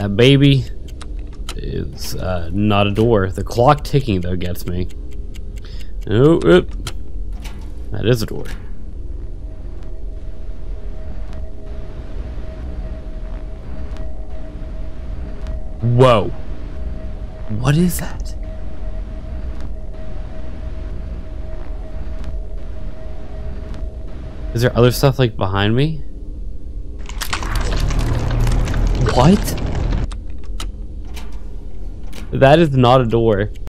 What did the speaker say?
That baby is uh, not a door. The clock ticking, though, gets me. Oh, oh. That is a door. Whoa. What is that? Is there other stuff like behind me? What? That is not a door.